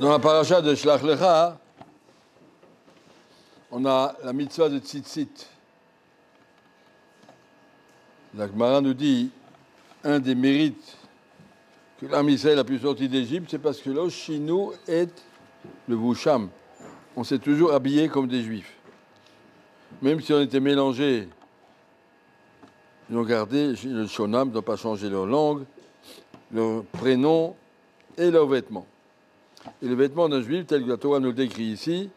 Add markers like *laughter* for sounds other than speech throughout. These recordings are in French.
Dans la paracha de Shlach Lecha, on a la mitzvah de Tzitzit. La Gemara nous dit un des mérites que l'âme a pu sortir d'Égypte, c'est parce que l'Oshinu est le Boucham. On s'est toujours habillé comme des juifs. Même si on était mélangés, ils ont gardé le Shonam, n'ont pas changé leur langue, leur prénom et leurs vêtements. Et le vêtement d'un juif, tel que la Torah nous le décrit ici,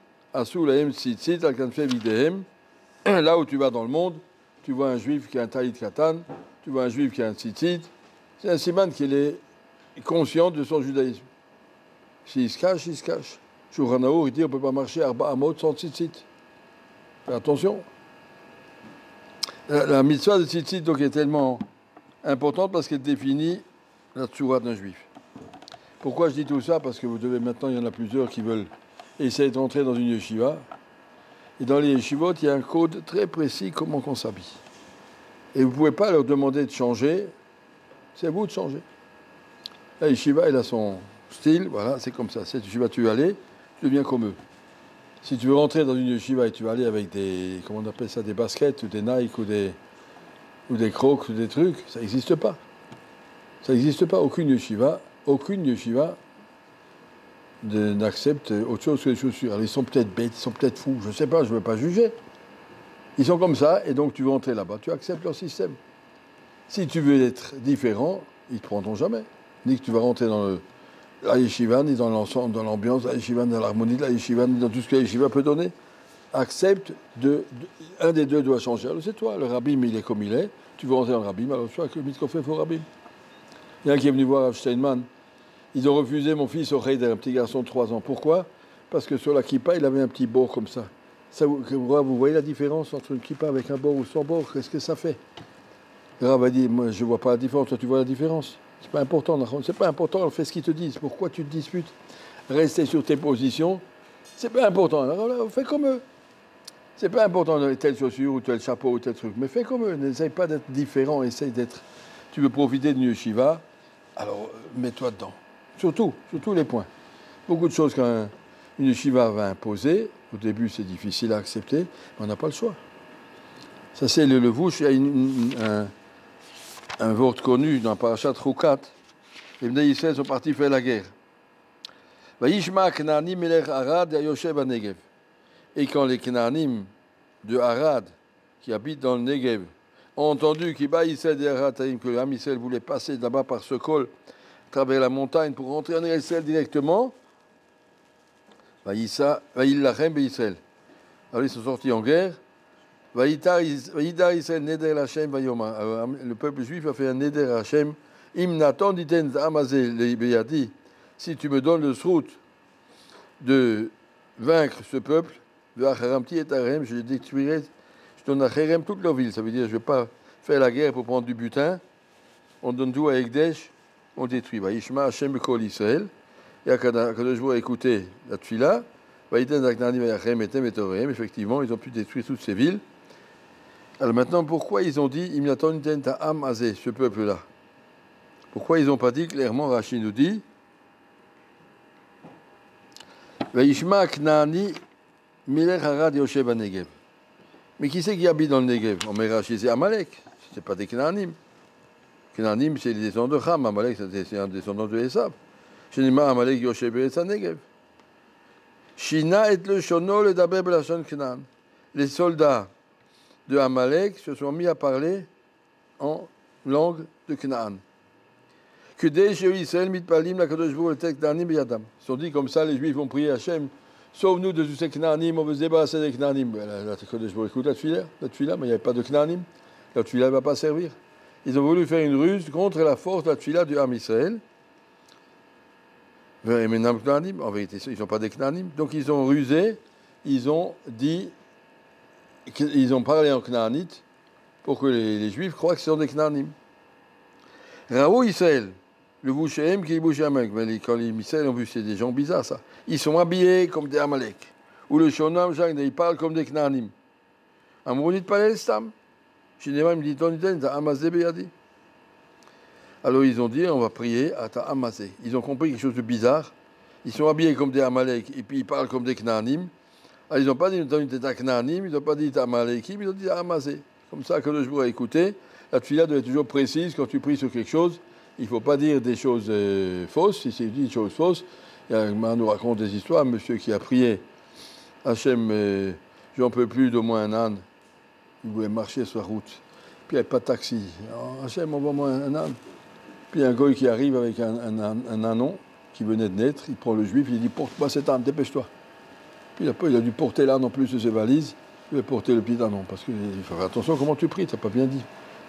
*clears throat* là où tu vas dans le monde, tu vois un juif qui a un talit katan, tu vois un juif qui a un tzitzit, c'est un siman qui est conscient de son judaïsme. S'il se cache, il se cache. Shulchan il dit on ne peut pas marcher à mot sans tzitzit. Fais attention. La, mitzvah de tzitzit donc, est tellement importante parce qu'elle définit la tsura d'un juif. Pourquoi je dis tout ça? Parce que vous devez maintenant, il y en a plusieurs qui veulent essayer d'entrer dans une yeshiva. Et dans les yeshivot, il y a un code très précis comment on s'habille. Et vous ne pouvez pas leur demander de changer, c'est vous de changer. La yeshiva, elle a son style, voilà, c'est comme ça. Cette yeshiva, tu veux aller, tu deviens comme eux. Si tu veux rentrer dans une yeshiva et tu vas aller avec des, comment on des baskets ou des Nike ou des, ou des crocs ou des trucs, ça n'existe pas. Ça n'existe pas. Aucune yeshiva aucune yeshiva n'accepte autre chose que les chaussures. Alors, ils sont peut-être bêtes, ils sont peut-être fous, je ne sais pas, je ne veux pas juger. Ils sont comme ça, et donc tu veux entrer là-bas, tu acceptes leur système. Si tu veux être différent, ils ne te prendront jamais. Ni que tu vas rentrer dans le, ni dans l'ensemble, dans l'ambiance la dans l'harmonie de la yeshiva, dans tout ce que la yeshiva peut donner. Accepte, de, un des deux doit changer. Alors c'est toi, le rabbin, il est comme il est. Tu veux rentrer dans le rabbin, alors soit que qu'on fait, il faut rabbin. Il y a un qui est venu voir Steinman. Ils ont refusé mon fils au Heider, un petit garçon de 3 ans. Pourquoi? Parce que sur la kippa, il avait un petit bord comme ça. ça vous, voyez la différence entre une kippa avec un bord ou sans bord? Qu'est-ce que ça fait? Rav a dit Moi, je ne vois pas la différence. Toi, tu vois la différence? C'est pas important. C'est pas important. Fais ce qu'ils te disent. Pourquoi tu te disputes? Rester sur tes positions. C'est pas important. Alors, fais comme eux. C'est pas important de telle chaussure ou tel chapeau ou tel truc. Mais fais comme eux. N'essaye pas d'être différent. Essaye d'être. Tu veux profiter de Shiva alors mets-toi dedans. Surtout, sur tous les points. Beaucoup de choses qu'une yeshiva va imposer, au début c'est difficile à accepter, mais on n'a pas le choix. Ça c'est le levouche, il y a un, un vort connu dans Parashat Rukat. Les Bnei sont partis faire la guerre. Et quand les Knanim de Arad, qui habitent dans le Negev, ont entendu que l'Amisraël voulait passer là-bas par ce col, travers la montagne, pour rentrer en Israël directement. Alors ils sont sortis en guerre. Le peuple juif a fait un Neder Hashem. Si tu me donnes le route de vaincre ce peuple, je détruirai je donne à toute leur ville. Ça veut dire, je ne vais pas faire la guerre pour prendre du butin. On donne tout à Ekdesh, on détruit. Ishma Hashem Kol Israël. Et Kadosh a écouté la tfila. Effectivement, ils ont pu détruire toutes ces villes. Alors maintenant, pourquoi ils ont dit ce peuple-là? Pourquoi ils n'ont pas dit clairement, Rachid nous dit. Mais qui c'est qui habite dans le Negev? On met c'est Amalek. Ce n'est pas des Knanim. Knanim, c'est les descendants de Ham. Amalek, c'est un descendant de Esav. Shenima Amalek Yosheb. Shina et le Shono le Dabeb la Knan. Les soldats de Amalek se sont mis à parler en langue de Canaan. Ils sont dit comme ça, les Juifs ont prié Hachem Sauve-nous de tous ces Knanim, on veut se débarrasser des Knanim. La écoute la tuile, la tuile, mais il n'y avait pas de Knanim. La tuile ne va pas servir. Ils ont voulu faire une ruse contre la force de la tuile du Ham Israël. En vérité, ils ne sont pas des Knanim. Donc ils ont rusé, ils ont dit, ils ont parlé en Knaanite pour que les, Juifs croient que ce sont des Knanim. Raou Israël, le Bouchem qui est Bouchem. Mais quand les Israël ont vu, c'est des gens bizarres ça ils sont habillés comme des Amalek. Ou le Shonam, ils parlent comme des Knanim. Amourni de Stam. Shinemam dit. Alors ils ont dit on va prier à ta Amazé. Ils ont compris quelque chose de bizarre. ils sont habillés comme des Amalek et puis ils parlent comme des Knanim. Alors, ils n'ont pas dit Knanim, ils n'ont pas dit Amalekim, ils ont dit Amazé. Comme ça que le jour a écouté. La tuila doit être toujours précise quand tu pries sur quelque chose. Il ne faut pas dire des choses euh, fausses. Si c'est dit des choses fausses, il on nous raconte des histoires. Un monsieur qui a prié Hachem, euh, j'en peux plus d'au moins un âne. Il voulait marcher sur la route. Puis il n'y avait pas de taxi. Hachem, envoie-moi un âne. Puis un goy qui arrive avec un, un, un, anon qui venait de naître, il prend le juif, il dit Porte-moi cet âne, dépêche-toi. Puis il a, il a dû porter l'âne en plus de ses valises. Il a porter le petit anon, parce qu'il faut faire attention comment tu pries, tu n'as pas bien dit.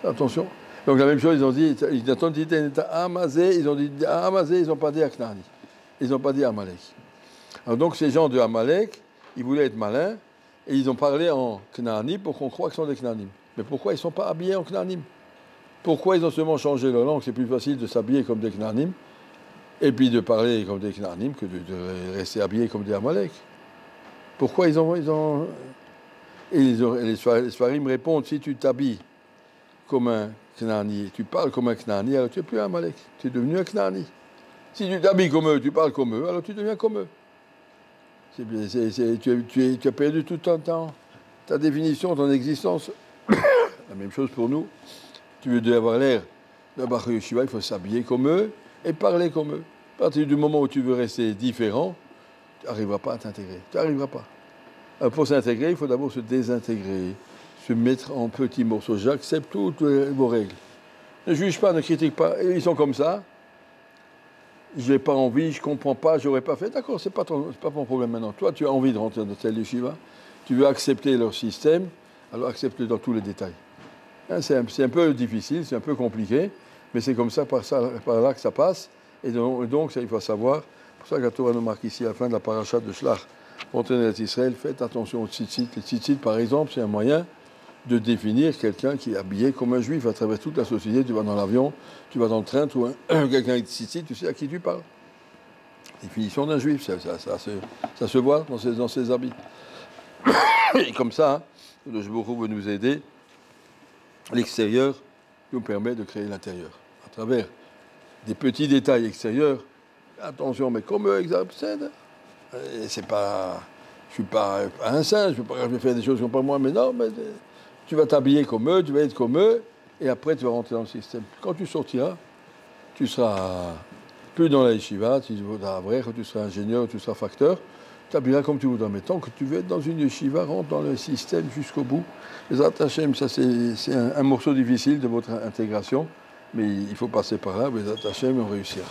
Attention. Donc la même chose, ils ont dit, ils ont dit Amazé, ils ont dit Amazé, ils n'ont pas dit Aknani. Ils n'ont pas dit Amalek. Alors donc ces gens de Amalek, ils voulaient être malins, et ils ont parlé en Knani pour qu'on croit qu'ils sont des Knanim. Mais pourquoi ils ne sont pas habillés en Knanim? Pourquoi ils ont seulement changé leur langue? C'est plus facile de s'habiller comme des Knanim, et puis de parler comme des Knanim que de, rester habillés comme des Amalek. Pourquoi ils ont... Ils ont et les, me répondent, si tu t'habilles comme un Knani, tu parles comme un Knani, alors tu n'es plus un Amalek, tu es devenu un Knani. Si tu t'habilles comme eux, tu parles comme eux, alors tu deviens comme eux. Tu, as perdu tout ton temps, ta définition, ton existence. *coughs* La même chose pour nous. Tu veux avoir l'air d'un Baruch Yeshiva, il faut s'habiller comme eux et parler comme eux. À partir du moment où tu veux rester différent, tu n'arriveras pas à t'intégrer. Tu n'arriveras pas. pour s'intégrer, il faut d'abord se désintégrer se mettre en petits morceaux. J'accepte toutes vos règles. Ne juge pas, ne critique pas. Ils sont comme ça. Je n'ai pas envie, je ne comprends pas, je n'aurais pas fait. D'accord, ce n'est pas, pas mon problème maintenant. Toi, tu as envie de rentrer dans tel yeshiva, tu veux accepter leur système, alors accepte-le dans tous les détails. Hein, c'est un, peu difficile, c'est un peu compliqué, mais c'est comme ça par, là que ça passe. Et donc, il faut savoir. C'est pour ça que la Torah nous marque ici à la fin de la paracha de Shlach. Israël, faites attention aux tzitzit. Les tzitzit, par exemple, c'est un moyen de définir quelqu'un qui est habillé comme un juif à travers toute la société. Tu vas dans l'avion, tu vas dans le train, tu vois quelqu'un qui ici, tu sais à qui tu parles. Définition d'un juif, ça, se, voit dans ses, habits. Et comme ça, hein, le Jbourou veut nous aider. L'extérieur nous permet de créer l'intérieur. À travers des petits détails extérieurs. Attention, mais comme eux, c'est pas. Je suis pas un saint, je vais, faire des choses comme pas moi, mais non, mais tu vas t'habiller comme eux, tu vas être comme eux, et après tu vas rentrer dans le système. Quand tu sortiras, tu seras plus dans la yeshiva, tu quand tu seras ingénieur, tu seras facteur, tu t'habilles comme tu voudras. Mais tant que tu veux être dans une yeshiva, rentre dans le système jusqu'au bout. Les attachés, ça c'est un, morceau difficile de votre intégration, mais il faut passer par là, les attachés, on réussira.